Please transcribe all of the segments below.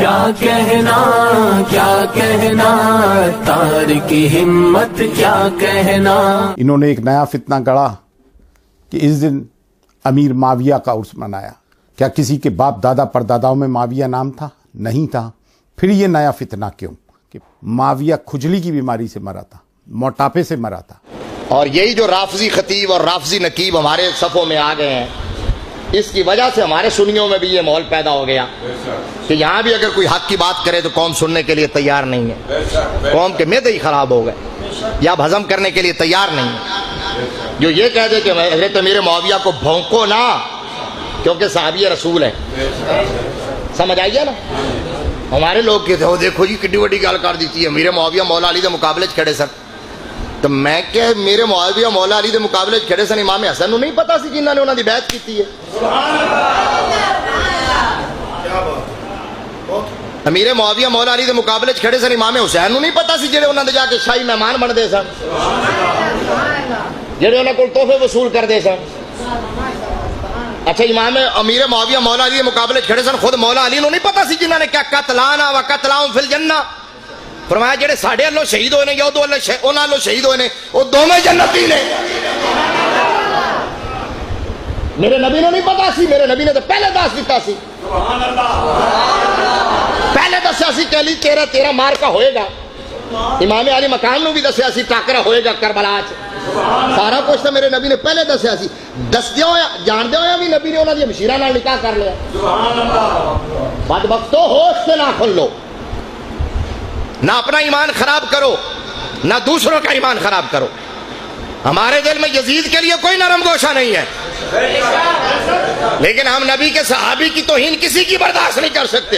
کیا کہنا کیا کہنا تار کی ہمت کیا کہنا؟ انہوں نے ایک نیا فتنہ گڑا کہ اس دن امیر معاویہ کا عرس منایا۔ کیا کسی کے باپ دادا پرداداؤں میں معاویہ نام تھا؟ نہیں تھا۔ پھر یہ نیا فتنہ کیوں؟ کہ معاویہ کھجلی کی بیماری سے مرا تھا موٹاپے سے مرا تھا۔ اور یہی جو رافضی خطیب اور رافضی نقیب ہمارے صفوں میں آ گئے ہیں اس کی وجہ سے ہمارے سنیوں میں بھی یہ مول پیدا ہو گیا۔ کہ یہاں بھی اگر کوئی حق کی بات کرے تو قوم سننے کے لیے تیار نہیں ہے۔ قوم کے میدے ہی خراب ہو گئے۔ یا ہضم کرنے کے لیے تیار نہیں ہے۔ جو یہ کہہ دے کہ حضرت میرے معاویہ کو بھونکو نہ کیونکہ صحابی رسول ہے سمجھ آئیے نا؟ ہمارے لوگ کہتے ہو دیکھو جی کڈی وڈی گل کر دیتی ہے۔ میرے معاویہ مولا علی دے مقابلے کھڑے سن۔ تو میں کہ میرے معاویہ مولا علی دے مقابلے کھڑے سن امام حسن نہیں پتا سی جنہاں نے انہاں دی بیعت کیتی ہے۔ امیر معاویہ مولا علی دے مقابلے کھڑے سن، امام حسین نو نہیں پتا سی جڑے انہاں دے جا کے شاہی مہمان بندے سن۔ جڑے انہاں کول تحفے وصول کردے سن۔ اچھا امام امیر معاویہ مولا علی دے مقابلے کھڑے سن، خود مولا علی نو نہیں پتا سی جنہاں نے کیا قتلانا و قتلاؤں فی الجنہ۔ فرمایا، جڑے ساڈے اللہ شہید ہوئے نے، یا دو اللہ انہاں اللہ شہید ہوئے نے، وہ دوویں جنتی نے۔ میرے نبی نے نہیں پتا سی، میرے نبی نے تو پہلے دس دیتا سی۔ پہلے دسیا سی کہ تیرا تیرا مار کا ہوئے گا۔ امام علی مقام نو بھی دسیا سی، ٹاکرا ہوئے گا کربلا چ۔ سارا کچھ تو میرے نبی نے پہلے دسیا سی۔ دسدیا ہوا جاندے ہوا بھی نبی نے انہوں نے مشیرہ نال نکاح کر لیا۔ بد وقتو ہوش سے نہ کھل لو نہ اپنا ایمان خراب کرو، نہ دوسروں کا ایمان خراب کرو۔ ہمارے دل میں یزید کے لیے کوئی نرم گوشہ نہیں ہے۔ لیکن ہم نبی کے صحابی کی توہین کسی کی برداشت نہیں کر سکتے۔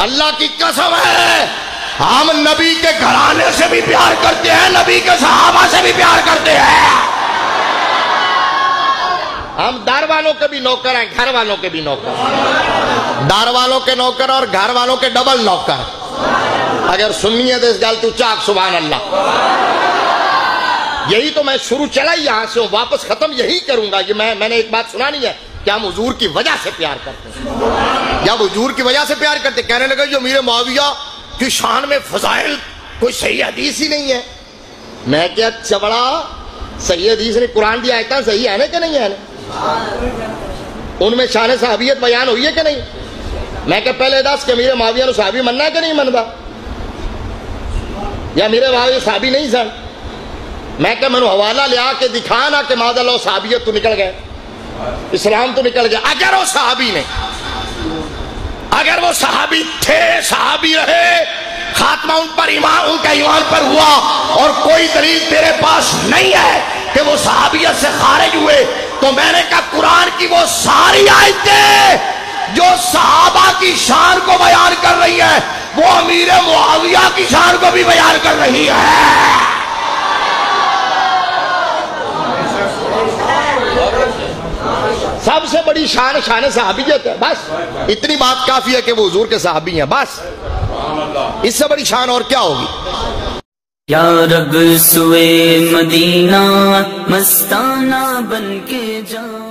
اللہ کی قسم ہے۔ ہم نبی کے گھرانے سے بھی پیار کرتے ہیں، نبی کے صحابہ سے بھی پیار کرتے ہیں۔ ہم دار والوں کے بھی نوکر ہیں، گھر والوں کے بھی نوکر دار والوں کے نوکر اور گھر والوں کے ڈبل نوکر اگر سننی ہے تو اس گل تو چاک، سبحان اللہ۔ یہی تو میں شروع چلا ہی یہاں سے ہوں واپس ختم یہی کروں گا، یہ میں میں نے ایک بات سنانی ہے کہ ہم حضور کی وجہ سے پیار کرتے ہیں؟ یا حضور کی وجہ سے پیار کرتے کہنے لگے جو میرے معاویہ کی شان میں فضائل، کوئی صحیح حدیث ہی نہیں ہے۔ میں کیا چبڑا صحیح حدیث نے قرآن دی آیتاں صحیح ہے نا کہ نہیں ہے نا ان میں شان صحابیت بیان ہوئی ہے کہ نہیں؟ میں کہ پہلے دس کہ میرے معاویہ نو صحابی مننا ہے کہ نہیں منتا؟ یا میرے معاویہ صحابی نہیں سن؟ میں کہ میں حوالہ لیا کے دکھانا کہ ماد اللہ صحابیت تو نکل گئے۔ اسلام تو نکل گیا۔ اگر وہ صحابی نے اگر وہ صحابی تھے، صحابی رہے، خاتمہ ان پر ایمان، ان کا ایمان پر ہوا اور کوئی دلیل تیرے پاس نہیں ہے کہ وہ صحابیت سے خارج ہوئے، تو میں نے کہا قرآن کی وہ ساری آیتیں جو صحابہ کی شان کو بیان کر رہی ہے وہ امیر معاویہ کی شان کو بھی بیان کر رہی ہے سب سے بڑی شان شان صحابیت ہے بس۔ اتنی بات کافی ہے کہ وہ حضور کے صحابی ہیں بس۔ اس سے بڑی شان اور کیا ہوگی؟ یا رب سوئے مدینہ مستانہ بن کے جا۔